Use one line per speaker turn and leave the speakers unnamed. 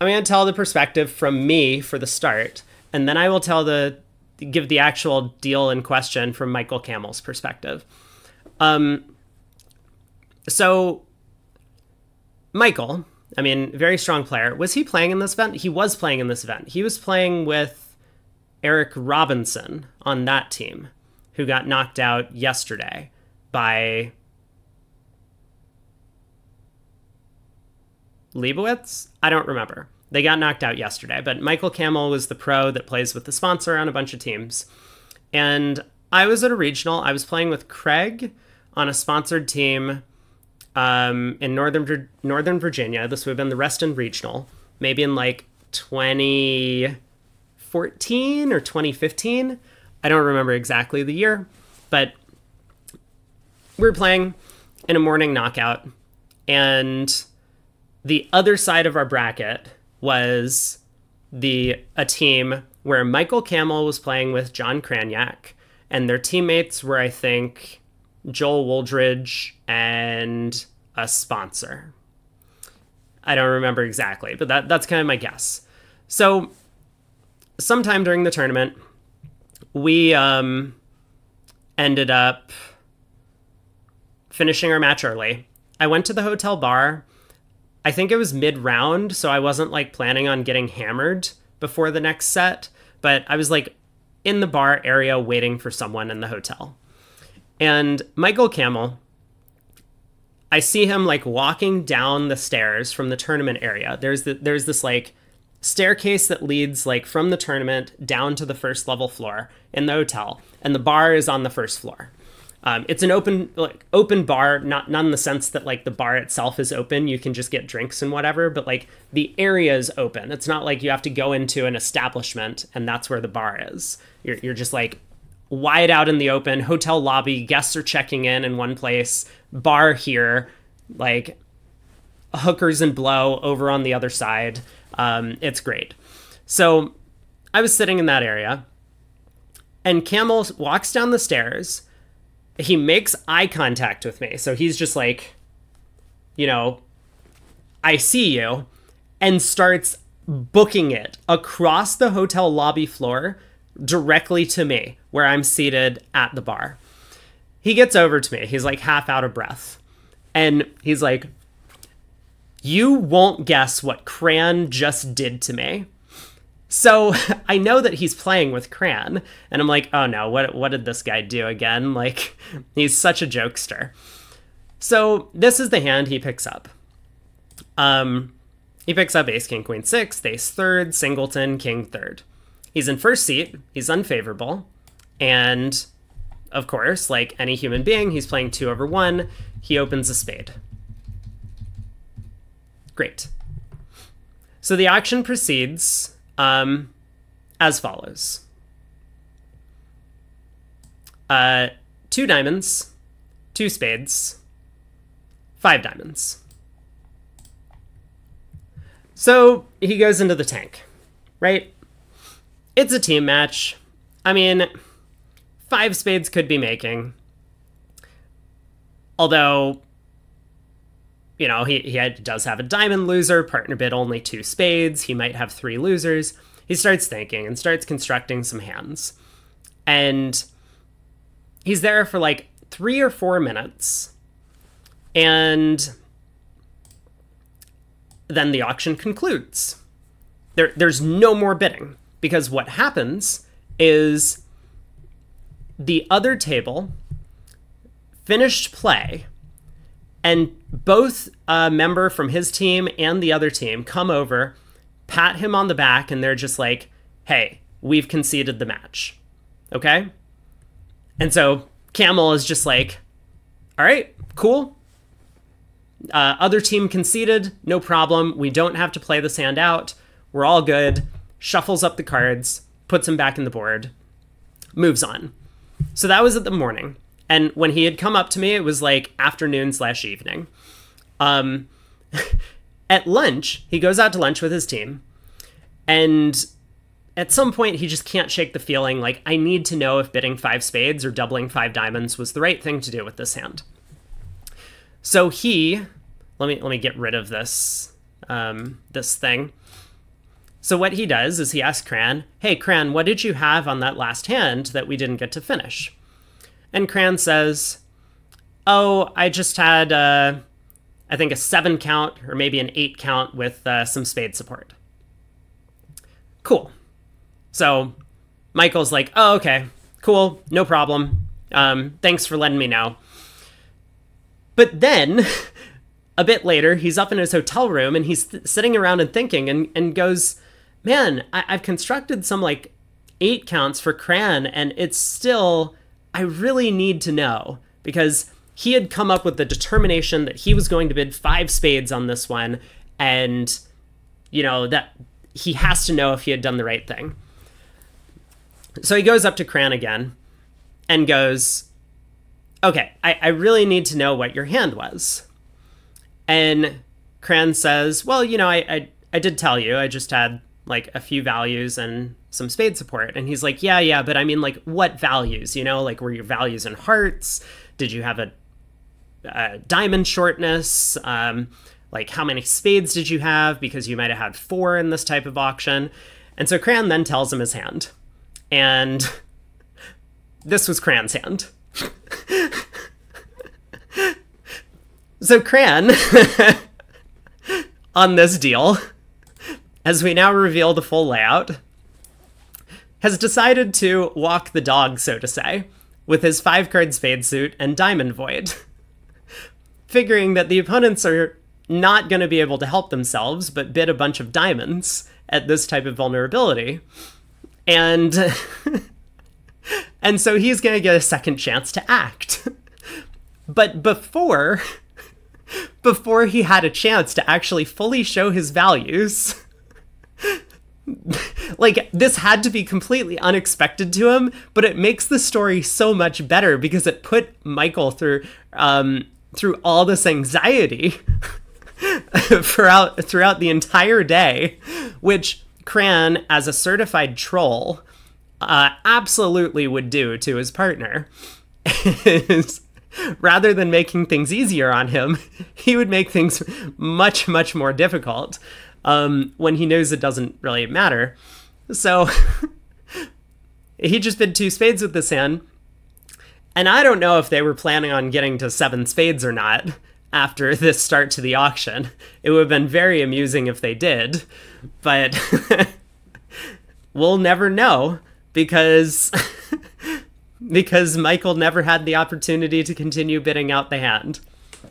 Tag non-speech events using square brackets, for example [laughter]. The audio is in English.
I'm going to tell the perspective from me for the start, and then I will tell the give the actual deal in question from Michael Kamil's perspective. Um, so Michael, I mean, very strong player. Was he playing in this event? He was playing in this event. He was playing with Eric Robinson on that team, who got knocked out yesterday by Leibowitz? I don't remember. They got knocked out yesterday, but Michael Kamil was the pro that plays with the sponsor on a bunch of teams. And I was at a regional. I was playing with Craig on a sponsored team um, in northern Northern Virginia. This would have been the Reston Regional, maybe in like 2014 or 2015. I don't remember exactly the year, but we were playing in a morning knockout, and the other side of our bracket was the a team where Michael Kamil was playing with John Kranyak, and their teammates were, I think, Joel Wooldridge and a sponsor. I don't remember exactly, but that, that's kind of my guess. So, sometime during the tournament, we um, ended up finishing our match early. I went to the hotel bar I think it was mid round, so I wasn't like planning on getting hammered before the next set, but I was like in the bar area waiting for someone in the hotel. And Michael Kamil, I see him like walking down the stairs from the tournament area. There's the, there's this like staircase that leads like from the tournament down to the first level floor in the hotel, and the bar is on the first floor. Um, it's an open like open bar, not not in the sense that like the bar itself is open. You can just get drinks and whatever, but like the area is open. It's not like you have to go into an establishment and that's where the bar is. You're you're just like wide out in the open, hotel lobby. Guests are checking in in one place, bar here, like hookers and blow over on the other side. Um, it's great. So I was sitting in that area, and Kamil walks down the stairs he makes eye contact with me. So he's just like, you know, I see you, and starts booking it across the hotel lobby floor directly to me, where I'm seated at the bar. He gets over to me. He's like half out of breath. And he's like, You won't guess what Kran just did to me. So [laughs] I know that he's playing with Kran, and I'm like, oh no, what what did this guy do again? [laughs] Like, he's such a jokester. So this is the hand he picks up. Um, he picks up Ace King Queen six, Ace third, Singleton King third. He's in first seat. He's unfavorable, and of course, like any human being, he's playing two over one. He opens a spade. Great. So the action proceeds um, as follows uh, two diamonds, two spades, five diamonds. So he goes into the tank, right? It's a team match. I mean, five spades could be making. Although you know, he, he had, does have a diamond loser, partner bid only two spades, he might have three losers. He starts thinking and starts constructing some hands. And he's there for like three or four minutes. And then the auction concludes. There, there's no more bidding because what happens is the other table finished play and both a member from his team and the other team come over, pat him on the back, and they're just like, hey, we've conceded the match. Okay? And so Kamil is just like, all right, cool. Uh, other team conceded, no problem. We don't have to play this hand out. We're all good. Shuffles up the cards, puts them back in the board, moves on. So that was at the morning. And when he had come up to me, it was like afternoon slash evening. Um, [laughs] at lunch, he goes out to lunch with his team, and at some point, he just can't shake the feeling like I need to know if bidding five spades or doubling five diamonds was the right thing to do with this hand. So he, let me let me get rid of this um, this thing. So what he does is he asks Kran, "Hey Kran, what did you have on that last hand that we didn't get to finish?" And Kran says, "Oh, I just had, uh, I think, a seven count or maybe an eight count with uh, some spade support." Cool. So Michael's like, "Oh, okay, cool, no problem. Um, thanks for letting me know." But then, [laughs] a bit later, he's up in his hotel room and he's th- sitting around and thinking, and and goes, "Man, I- I've constructed some like eight counts for Kran, and it's still." I really need to know because he had come up with the determination that he was going to bid five spades on this one, and you know that he has to know if he had done the right thing. So he goes up to Kran again and goes, Okay, I, I really need to know what your hand was. And Kran says, Well, you know, I, I, I did tell you, I just had like a few values and some spade support. And he's like, Yeah, yeah, but I mean, like, what values? You know, like, were your values in hearts? Did you have a, a diamond shortness? Um, like, how many spades did you have? Because you might have had four in this type of auction. And so Kran then tells him his hand. And [laughs] this was Kran's hand. [laughs] so Kran, [laughs] on this deal, as we now reveal the full layout, has decided to walk the dog, so to say, with his five card spade suit and diamond void. [laughs] Figuring that the opponents are not going to be able to help themselves but bid a bunch of diamonds at this type of vulnerability. And [laughs] and so he's going to get a second chance to act. [laughs] but before before he had a chance to actually fully show his values, [laughs] like this had to be completely unexpected to him, but it makes the story so much better because it put Michael through um, through all this anxiety [laughs] throughout throughout the entire day, which Kran, as a certified troll, uh, absolutely would do to his partner. [laughs] rather than making things easier on him, he would make things much much more difficult um, when he knows it doesn't really matter. So [laughs] he just bid two spades with this hand. And I don't know if they were planning on getting to seven spades or not [laughs] after this start to the auction. It would have been very amusing if they did, but [laughs] we'll never know because because Michael never had the opportunity to continue bidding out the hand.